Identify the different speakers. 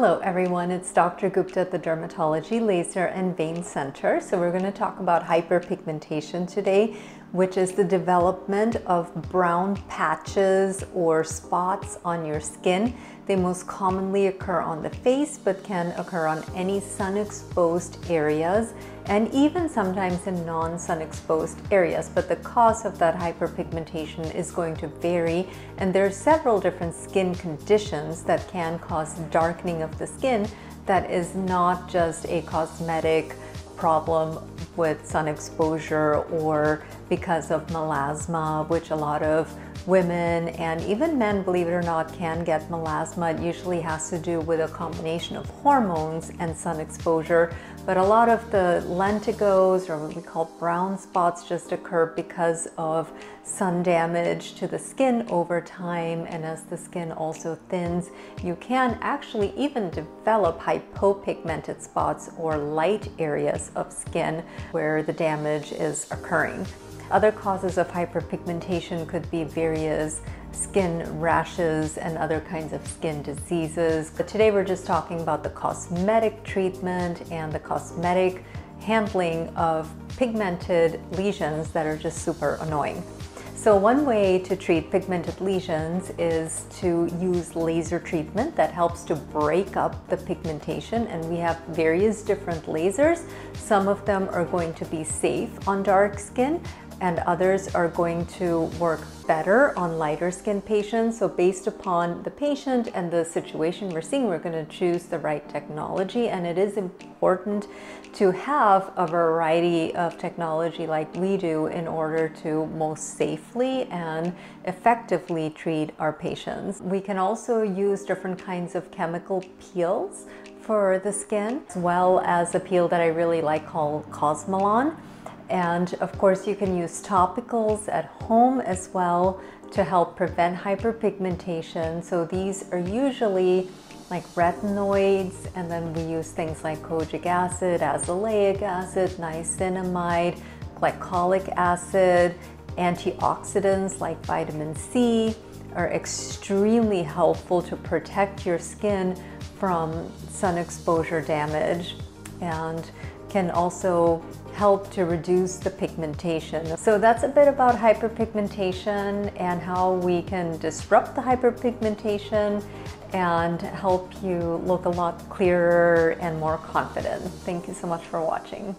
Speaker 1: Hello everyone, it's Dr. Gupta at the Dermatology Laser and Vein Center. So we're going to talk about hyperpigmentation today, which is the development of brown patches or spots on your skin. They most commonly occur on the face, but can occur on any sun-exposed areas and even sometimes in non-sun exposed areas. But the cause of that hyperpigmentation is going to vary and there are several different skin conditions that can cause darkening of the skin that is not just a cosmetic problem with sun exposure or because of melasma, which a lot of women and even men, believe it or not, can get melasma. It usually has to do with a combination of hormones and sun exposure. But a lot of the lentigos, or what we call brown spots, just occur because of sun damage to the skin over time. And as the skin also thins, you can actually even develop hypopigmented spots or light areas of skin where the damage is occurring. Other causes of hyperpigmentation could be various skin rashes and other kinds of skin diseases. But today we're just talking about the cosmetic treatment and the cosmetic handling of pigmented lesions that are just super annoying. So one way to treat pigmented lesions is to use laser treatment that helps to break up the pigmentation and we have various different lasers. Some of them are going to be safe on dark skin and others are going to work better on lighter skin patients. So based upon the patient and the situation we're seeing, we're going to choose the right technology. And it is important to have a variety of technology like we do in order to most safely and effectively treat our patients. We can also use different kinds of chemical peels for the skin, as well as a peel that I really like called Cosmelan. And of course, you can use topicals at home as well to help prevent hyperpigmentation. So these are usually like retinoids, and then we use things like kojic acid, azelaic acid, niacinamide, glycolic acid, antioxidants like vitamin C are extremely helpful to protect your skin from sun exposure damage and can also help to reduce the pigmentation. So that's a bit about hyperpigmentation and how we can disrupt the hyperpigmentation and help you look a lot clearer and more confident. Thank you so much for watching.